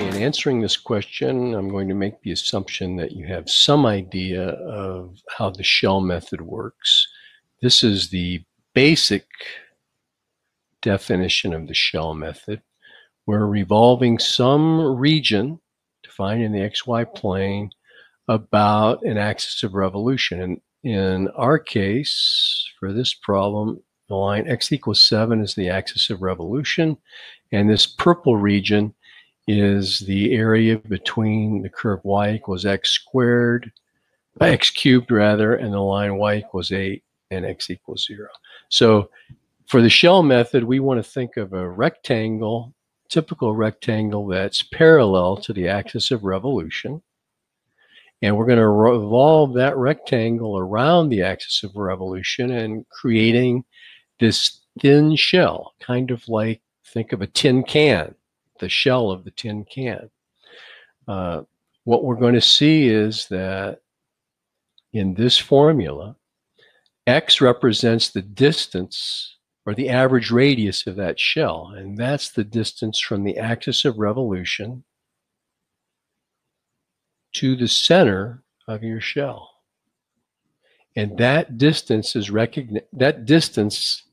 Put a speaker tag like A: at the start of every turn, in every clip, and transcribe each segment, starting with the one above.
A: answering this question, I'm going to make the assumption that you have some idea of how the shell method works. This is the basic definition of the shell method. We're revolving some region defined in the xy plane about an axis of revolution. And in our case, for this problem, the line x equals 7 is the axis of revolution, and this purple region is the area between the curve y equals x squared, x cubed rather, and the line y equals 8 and x equals 0. So for the shell method, we want to think of a rectangle, typical rectangle that's parallel to the axis of revolution. And we're going to revolve that rectangle around the axis of revolution and creating this thin shell, kind of like think of a tin can, the shell of the tin can. Uh, what we're going to see is that in this formula, x represents the distance or the average radius of that shell, and that's the distance from the axis of revolution to the center of your shell. And that distance is recogni- that distance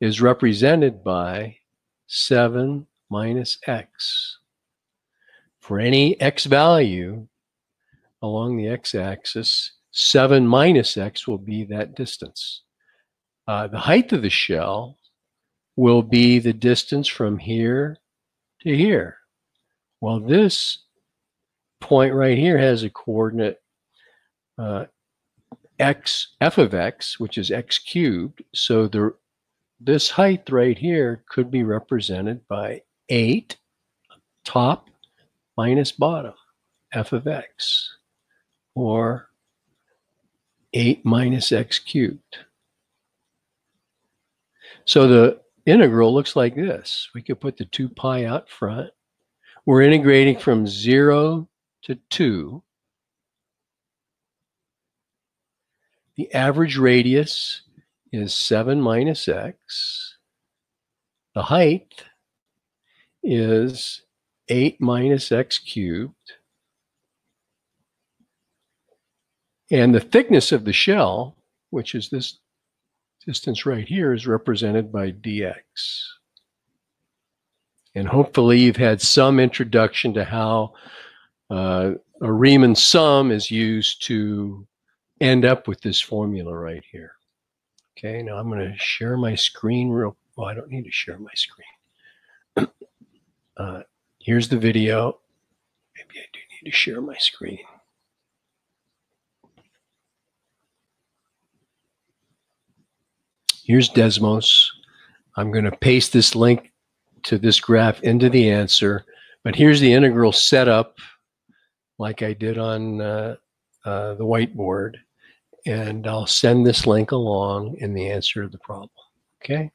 A: is represented by 7 minus x. For any x value along the x-axis, 7 minus x will be that distance. Uh, the height of the shell will be the distance from here to here. Well, this point right here has a coordinate uh, x f of x, which is x cubed. So the this height right here could be represented by 8 top minus bottom f of x, or 8 minus x cubed. So the integral looks like this. We could put the 2 pi out front. We're integrating from 0 to 2. The average radius is 7 minus x. The height is 8 minus x cubed. And the thickness of the shell, which is this distance right here, is represented by dx. And hopefully you've had some introduction to how uh, a Riemann sum is used to end up with this formula right here. Okay, now I'm going to share my screen real. Well, I don't need to share my screen. Uh, here's the video. Maybe I do need to share my screen. Here's Desmos. I'm going to paste this link to this graph into the answer, but here's the integral setup like I did on uh, uh, the whiteboard. And I'll send this link along in the answer to the problem. Okay?